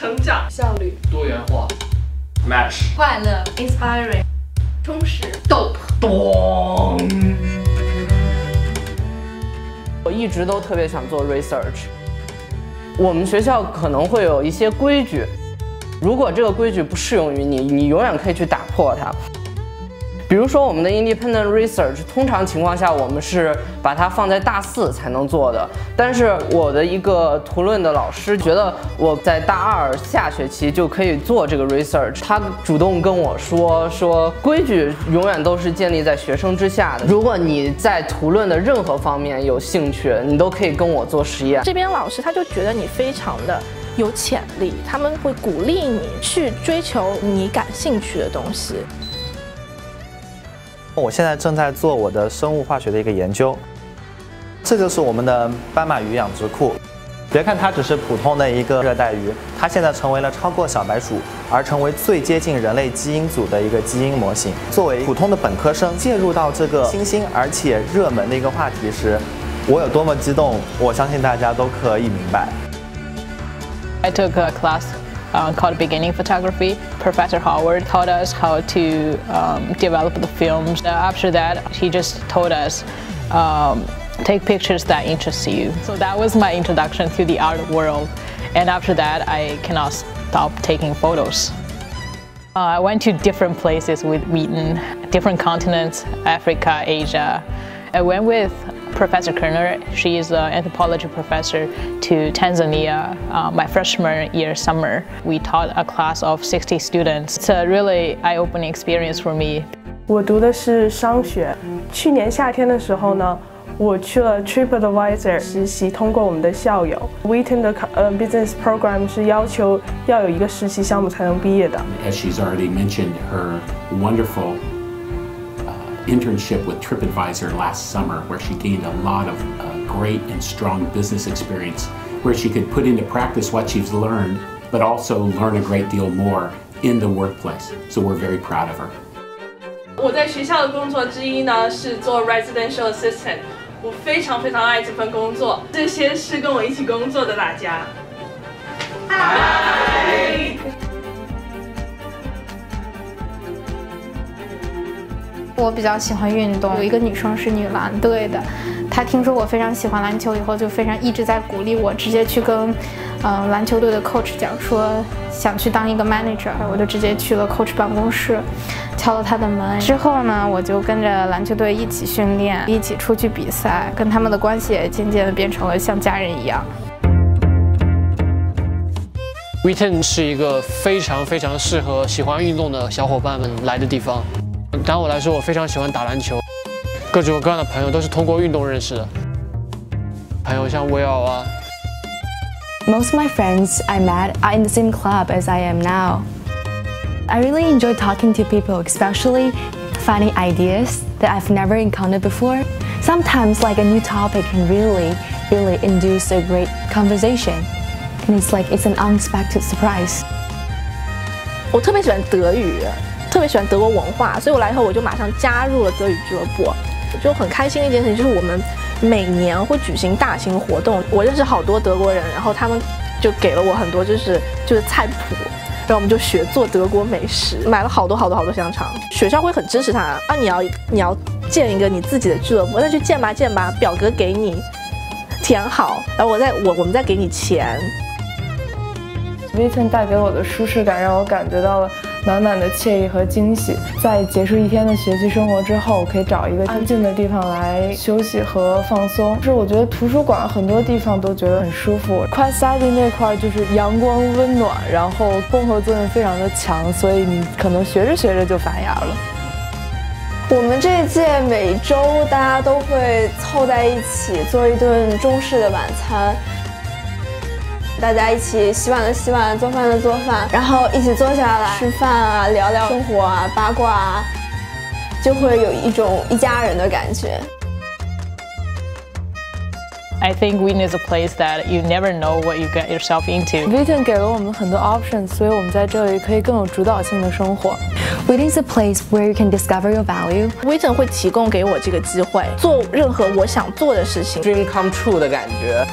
成长、效率、多元化、match、快乐、inspiring、充实、dope。我一直都特别想做 research。我们学校可能会有一些规矩，如果这个规矩不适用于你，你永远可以去打破它。比如说，我们的 independent research，通常情况下我们是把它放在大四才能做的。但是我的一个图论的老师觉得我在大二下学期就可以做这个 research，他主动跟我说说规矩永远都是建立在学生之下的。如果你在图论的任何方面有兴趣，你都可以跟我做实验。这边老师他就觉得你非常的有潜力，他们会鼓励你去追求你感兴趣的东西。我现在正在做我的生物化学的一个研究，这就是我们的斑马鱼养殖库。别看它只是普通的一个热带鱼，它现在成为了超过小白鼠，而成为最接近人类基因组的一个基因模型。作为普通的本科生，介入到这个新兴而且热门的一个话题时，我有多么激动，我相信大家都可以明白。I took a class uh, called Beginning Photography. Professor Howard taught us how to um, develop the films. Uh, after that, he just told us um, take pictures that interest you. So that was my introduction to the art world. And after that, I cannot stop taking photos. Uh, I went to different places with Wheaton, different continents, Africa, Asia. I went with Professor Kerner. She is an anthropology professor to Tanzania uh, my freshman year summer. We taught a class of 60 students. It's a really eye-opening experience for me. 我读的是商学。去年夏天的时候呢，我去了 TripAdvisor 实习，通过我们的校友 Wheaton 的呃 business program 是要求要有一个实习项目才能毕业的。 As she's already mentioned, her wonderful internship with TripAdvisor last summer, where she gained a lot of uh, great and strong business experience, where she could put into practice what she's learned, but also learn a great deal more in the workplace. So we're very proud of her. 我在学校的工作之一呢是做 residential assistant，我非常非常爱这份工作。这些是跟我一起工作的大家。嗨。 我比较喜欢运动，有一个女生是女篮队的，她听说我非常喜欢篮球以后，就非常一直在鼓励我，直接去跟，嗯、篮球队的 coach 讲说想去当一个 manager，我就直接去了 coach 办公室，敲了他的门。之后呢，我就跟着篮球队一起训练，一起出去比赛，跟他们的关系也渐渐的变成了像家人一样。Wheaton 是一个非常非常适合喜欢运动的小伙伴们来的地方。对我来说，我非常喜欢打篮球，各种各样的朋友都是通过运动认识的。朋友像威尔啊。 Most of my friends I met are in the same club as I am now. I really enjoy talking to people, especially finding ideas that I've never encountered before. Sometimes, like a new topic can really, really induce a great conversation. And it's like it's an unexpected surprise. 我特别喜欢德语。 特别喜欢德国文化，所以我来以后我就马上加入了德语俱乐部。就很开心的一件事情就是我们每年会举行大型活动，我认识好多德国人，然后他们就给了我很多就是就是菜谱，然后我们就学做德国美食，买了好多好多好多香肠。学校会很支持他啊，你要你要建一个你自己的俱乐部，那就建吧建吧，表格给你填好，然后我再我我们再给你钱。Wheaton 带给我的舒适感让我感觉到了。满满的惬意和惊喜，在结束一天的学习生活之后，可以找一个安静的地方来休息和放松。就是我觉得图书馆很多地方都觉得很舒服。快 study 那块就是阳光温暖，然后综合作用非常的强，所以你可能学着学着就发芽了。我们这一届每周大家都会凑在一起做一顿中式的晚餐。大家一起洗碗的洗碗，做饭的做饭，然后一起坐下来吃饭啊，聊聊生活啊，八卦啊，就会有一种一家人的感觉。I think Wheaton is a place that you never know what you get yourself into. Wheaton 给了我们很多 options，所以我们在这里可以更有主导性的生活。Wheaton is a place where you can discover your value. Wheaton 会提供给我这个机会，做任何我想做的事情。Dream come true 的感觉。